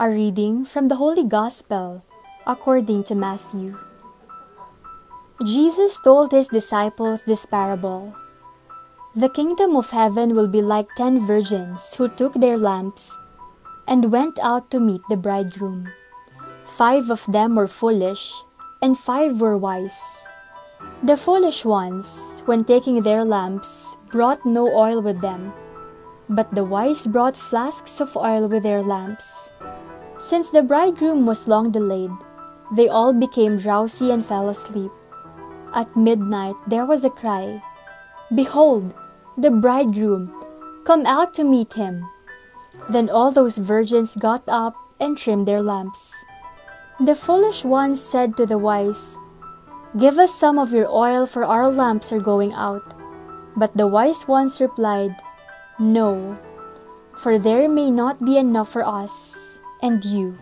A reading from the Holy Gospel according to Matthew. Jesus told his disciples this parable The kingdom of heaven will be like ten virgins who took their lamps and went out to meet the bridegroom. Five of them were foolish, and five were wise. The foolish ones, when taking their lamps, brought no oil with them, but the wise brought flasks of oil with their lamps. Since the bridegroom was long delayed, they all became drowsy and fell asleep. At midnight there was a cry Behold, the bridegroom! Come out to meet him! Then all those virgins got up and trimmed their lamps. The foolish ones said to the wise, Give us some of your oil, for our lamps are going out. But the wise ones replied, No, for there may not be enough for us and you.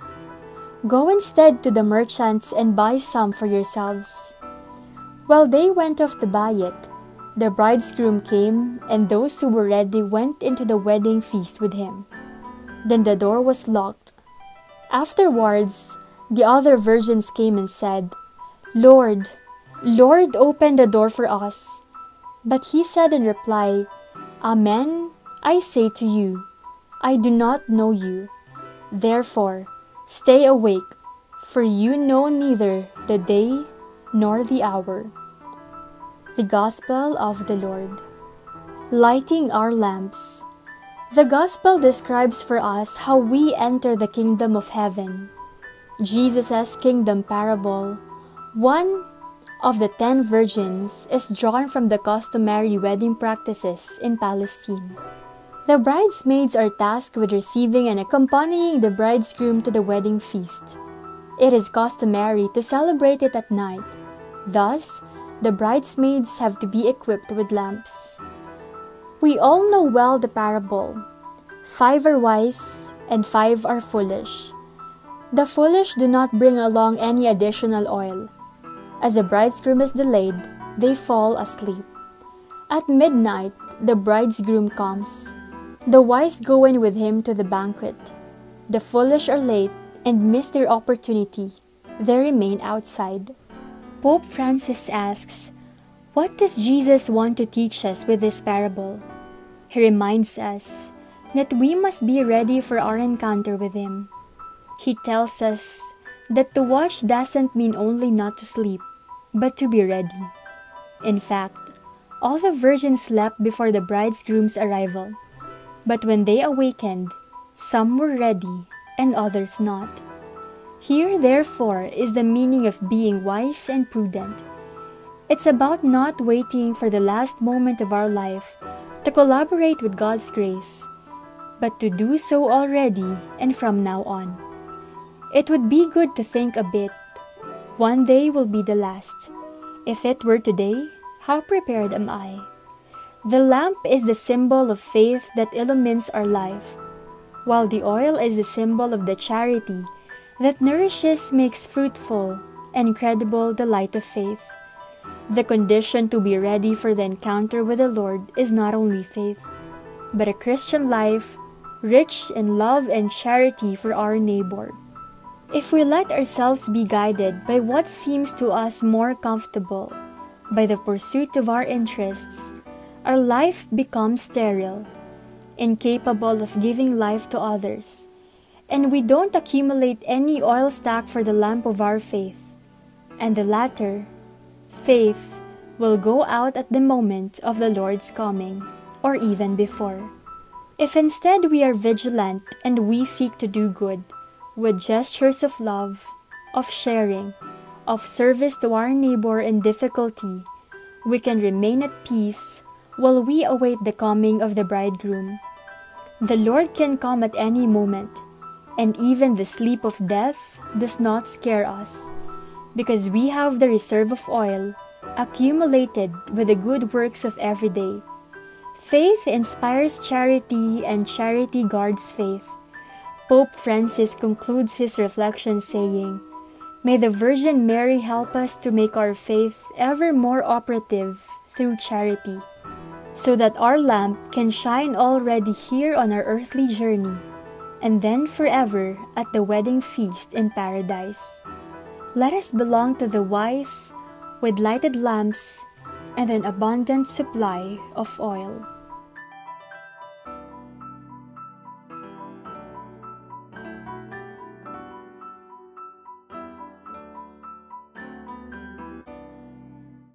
Go instead to the merchants and buy some for yourselves. While they went off to buy it, the bridegroom came, and those who were ready went into the wedding feast with him. Then the door was locked. Afterwards, the other virgins came and said, Lord, Lord, open the door for us. But he said in reply, Amen, I say to you, I do not know you. Therefore, stay awake, for you know neither the day nor the hour. The Gospel of the Lord. Lighting our lamps. The Gospel describes for us how we enter the kingdom of heaven. Jesus' kingdom parable, one of the ten virgins, is drawn from the customary wedding practices in Palestine. The bridesmaids are tasked with receiving and accompanying the bridegroom to the wedding feast. It is customary to celebrate it at night. Thus, the bridesmaids have to be equipped with lamps. We all know well the parable. Five are wise, and five are foolish. The foolish do not bring along any additional oil. As the bridegroom is delayed, they fall asleep. At midnight, the bridegroom comes. The wise go in with him to the banquet. The foolish are late and miss their opportunity. They remain outside. Pope Francis asks, What does Jesus want to teach us with this parable? He reminds us that we must be ready for our encounter with Him. He tells us that to watch doesn't mean only not to sleep, but to be ready. In fact, all the virgins slept before the bridegroom's arrival. But when they awakened, some were ready and others not. Here, therefore, is the meaning of being wise and prudent. It's about not waiting for the last moment of our life to collaborate with God's grace, but to do so already and from now on. It would be good to think a bit. One day will be the last. If it were today, how prepared am I? The lamp is the symbol of faith that illumines our life, while the oil is the symbol of the charity that nourishes, makes fruitful, and credible the light of faith. The condition to be ready for the encounter with the Lord is not only faith, but a Christian life rich in love and charity for our neighbor. If we let ourselves be guided by what seems to us more comfortable, by the pursuit of our interests, our life becomes sterile, incapable of giving life to others, and we don't accumulate any oil stock for the lamp of our faith. And the latter, faith, will go out at the moment of the Lord's coming, or even before. If instead we are vigilant and we seek to do good, with gestures of love, of sharing, of service to our neighbor in difficulty, we can remain at peace while we await the coming of the bridegroom. The Lord can come at any moment, and even the sleep of death does not scare us, because we have the reserve of oil accumulated with the good works of every day. Faith inspires charity, and charity guards faith. Pope Francis concludes his reflection saying, May the Virgin Mary help us to make our faith ever more operative through charity so that our lamp can shine already here on our earthly journey, and then forever at the wedding feast in paradise. Let us belong to the wise with lighted lamps and an abundant supply of oil.